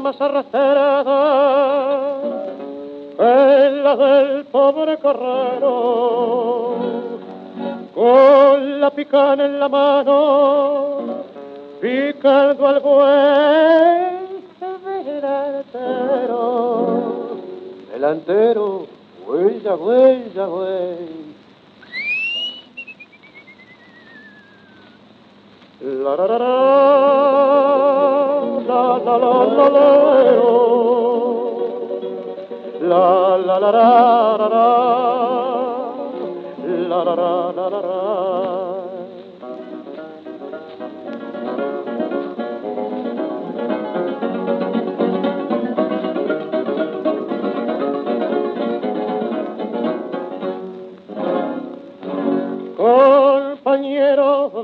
más arrastrada en la del pobre correro, con la picana en la mano, picando al buey delantero. Delantero, huella, huella, huella. La la la la la la la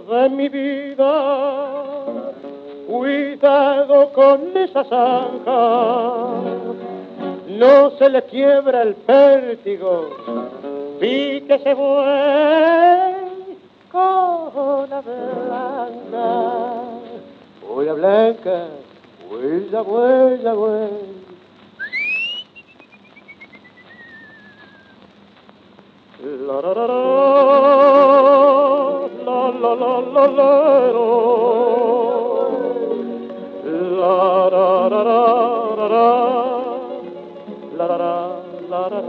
de mi vida, cuidado con esa zanja, no se le quiebra el pértigo, se con la blanca. Huella blanca, huella, huella, huella. La la la la la la la la la la la la la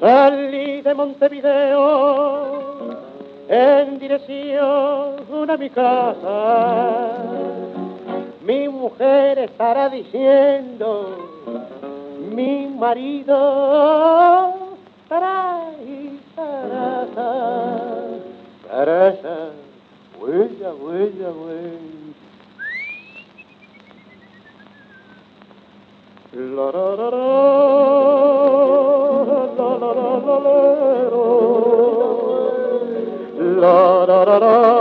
Salí de Montevideo en dirección a mi casa. Mi mujer estará diciendo, mi marido. Huella, huella, huella. La, la, la, la, la, la, la, la, la, la, la, la, la, la, la, la, la, la.